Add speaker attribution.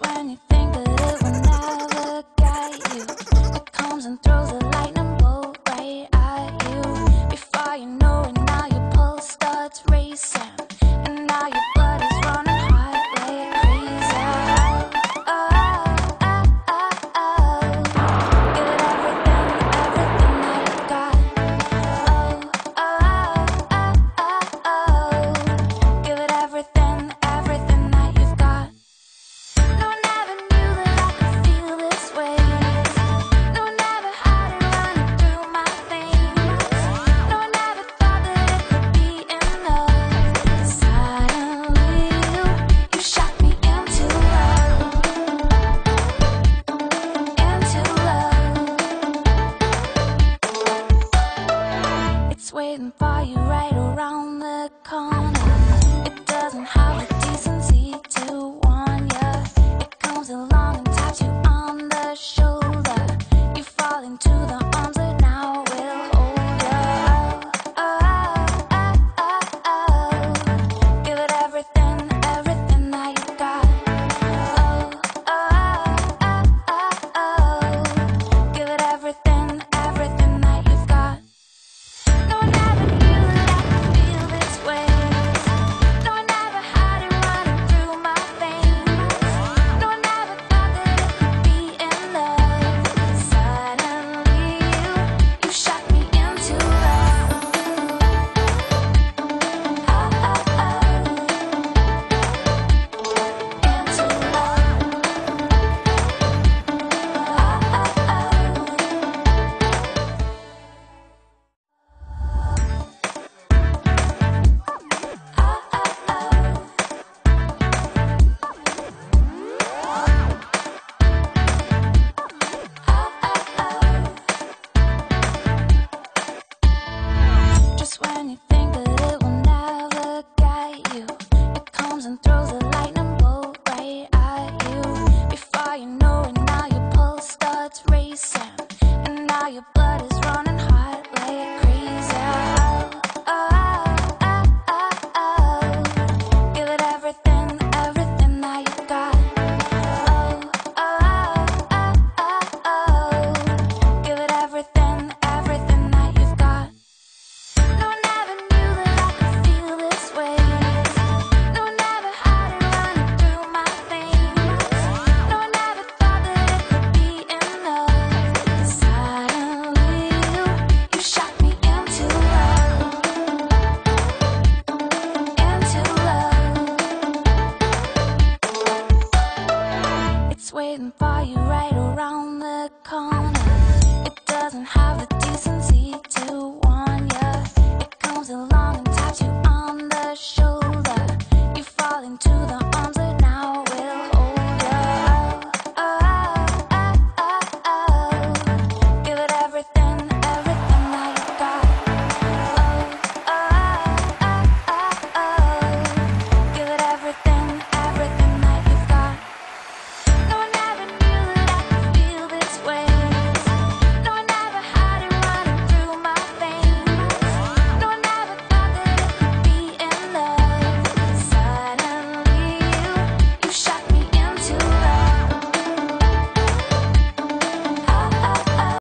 Speaker 1: When you think that it will never get you, it comes and throws a lightning bolt right at you. Before you know it, now your pulse starts racing. waiting for you right around the corner. It doesn't have a decency to doesn't have the decency